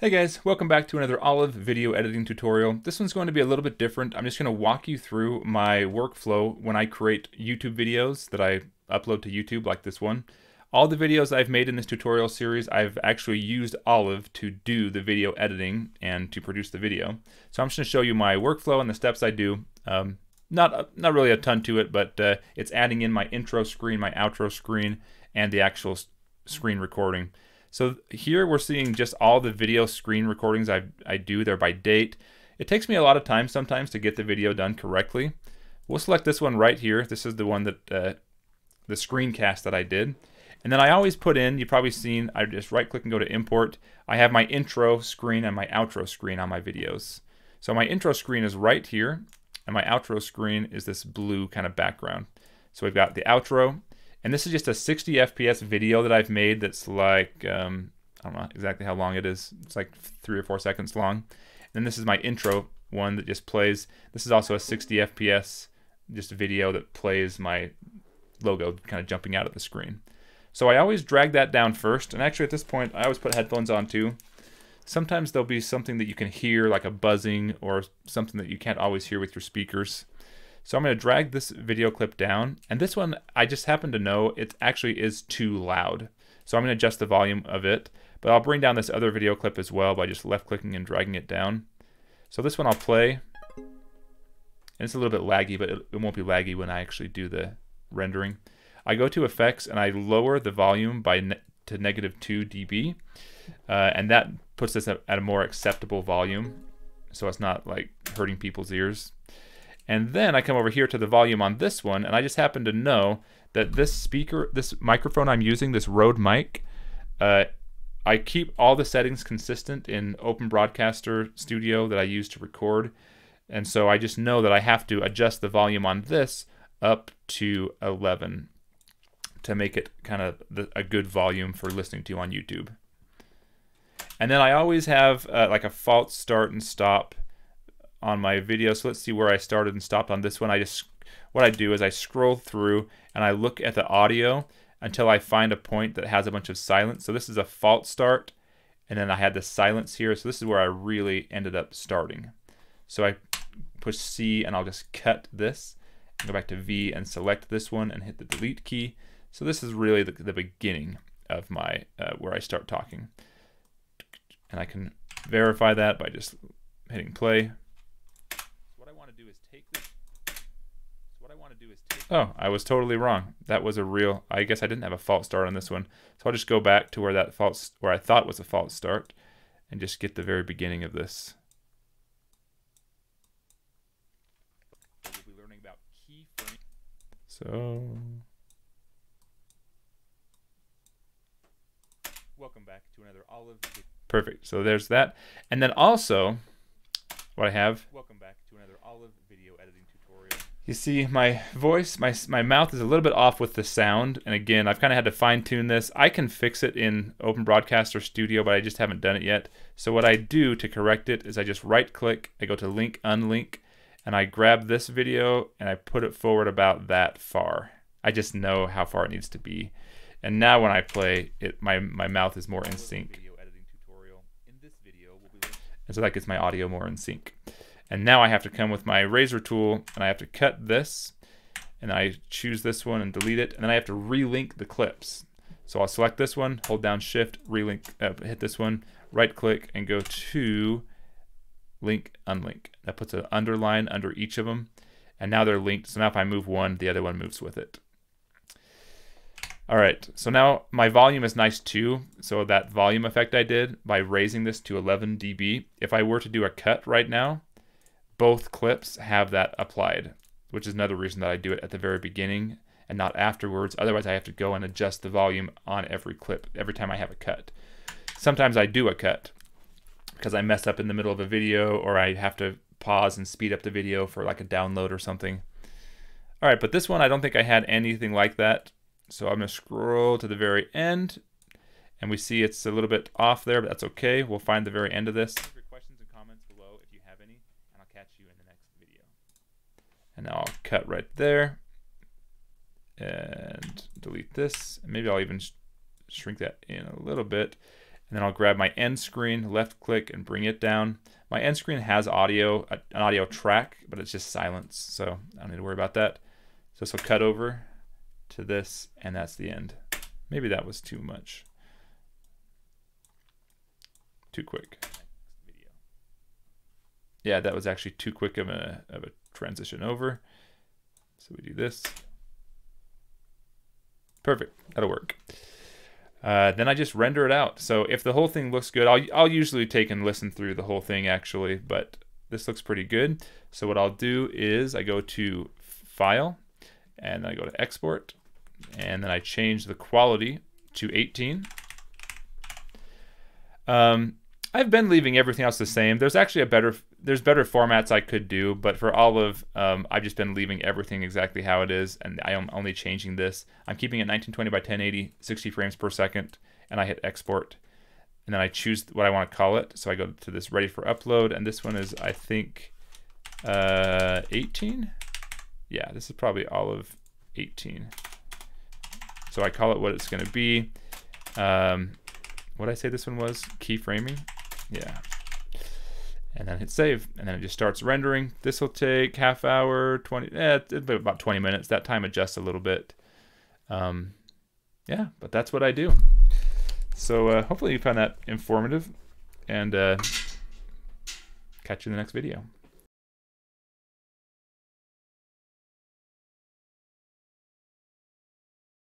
Hey guys, welcome back to another Olive video editing tutorial. This one's going to be a little bit different. I'm just going to walk you through my workflow when I create YouTube videos that I upload to YouTube like this one. All the videos I've made in this tutorial series, I've actually used Olive to do the video editing and to produce the video. So I'm just going to show you my workflow and the steps I do. Um, not, not really a ton to it, but uh, it's adding in my intro screen, my outro screen, and the actual screen recording. So here we're seeing just all the video screen recordings I, I do. They're by date. It takes me a lot of time sometimes to get the video done correctly. We'll select this one right here. This is the one that, uh, the screencast that I did. And then I always put in, you've probably seen, I just right click and go to import. I have my intro screen and my outro screen on my videos. So my intro screen is right here and my outro screen is this blue kind of background. So we've got the outro and this is just a 60 FPS video that I've made that's like, um, I don't know exactly how long it is. It's like three or four seconds long. And this is my intro one that just plays. This is also a 60 FPS just a video that plays my logo kind of jumping out of the screen. So I always drag that down first. And actually at this point, I always put headphones on too. Sometimes there'll be something that you can hear like a buzzing or something that you can't always hear with your speakers. So I'm going to drag this video clip down. And this one, I just happen to know it actually is too loud. So I'm going to adjust the volume of it. But I'll bring down this other video clip as well by just left clicking and dragging it down. So this one I'll play. And it's a little bit laggy, but it, it won't be laggy when I actually do the rendering. I go to effects and I lower the volume by ne to negative 2 dB. Uh, and that puts this at, at a more acceptable volume. So it's not like hurting people's ears. And then I come over here to the volume on this one, and I just happen to know that this speaker, this microphone I'm using, this Rode mic, uh, I keep all the settings consistent in Open Broadcaster Studio that I use to record. And so I just know that I have to adjust the volume on this up to 11 to make it kind of a good volume for listening to on YouTube. And then I always have uh, like a false start and stop on my video. So let's see where I started and stopped on this one. I just, what I do is I scroll through and I look at the audio until I find a point that has a bunch of silence. So this is a false start. And then I had the silence here. So this is where I really ended up starting. So I push C and I'll just cut this go back to V and select this one and hit the delete key. So this is really the, the beginning of my, uh, where I start talking. And I can verify that by just hitting play. Oh, I was totally wrong. That was a real, I guess I didn't have a false start on this one. So I'll just go back to where that false, where I thought was a false start and just get the very beginning of this. We'll be learning about keyframe. So, welcome back to another Olive. Perfect. So there's that. And then also, what I have. Welcome back to another Olive video editing tutorial. you see my voice, my, my mouth is a little bit off with the sound. And again, I've kind of had to fine tune this. I can fix it in Open Broadcaster Studio, but I just haven't done it yet. So what I do to correct it is I just right click, I go to link, unlink, and I grab this video and I put it forward about that far. I just know how far it needs to be. And now when I play, it my, my mouth is more in sync. And so that gets my audio more in sync. And now I have to come with my razor tool and I have to cut this and I choose this one and delete it. And then I have to relink the clips. So I'll select this one, hold down shift, relink, uh, hit this one, right click and go to link, unlink. That puts an underline under each of them. And now they're linked. So now if I move one, the other one moves with it. All right, so now my volume is nice too. So that volume effect I did by raising this to 11 dB, if I were to do a cut right now, both clips have that applied, which is another reason that I do it at the very beginning and not afterwards. Otherwise, I have to go and adjust the volume on every clip every time I have a cut. Sometimes I do a cut because I mess up in the middle of a video or I have to pause and speed up the video for like a download or something. All right, but this one, I don't think I had anything like that. So I'm gonna scroll to the very end and we see it's a little bit off there, but that's okay. We'll find the very end of this. And now I'll cut right there and delete this. Maybe I'll even sh shrink that in a little bit. And then I'll grab my end screen, left click, and bring it down. My end screen has audio, an audio track, but it's just silence, so I don't need to worry about that. So this will cut over to this, and that's the end. Maybe that was too much. Too quick. Yeah, that was actually too quick of a, of a transition over. So we do this. Perfect, that'll work. Uh, then I just render it out. So if the whole thing looks good, I'll, I'll usually take and listen through the whole thing actually, but this looks pretty good. So what I'll do is I go to File, and I go to Export, and then I change the quality to 18. Um, I've been leaving everything else the same. There's actually a better there's better formats I could do, but for Olive, um, I've just been leaving everything exactly how it is, and I am only changing this. I'm keeping it 1920 by 1080, 60 frames per second, and I hit export, and then I choose what I want to call it. So I go to this ready for upload, and this one is I think uh, 18. Yeah, this is probably Olive 18. So I call it what it's going to be. Um, what I say this one was? Keyframing. Yeah. And then hit save, and then it just starts rendering. This will take half hour, 20, eh, about 20 minutes. That time adjusts a little bit. Um, yeah, but that's what I do. So uh, hopefully you found that informative, and uh, catch you in the next video.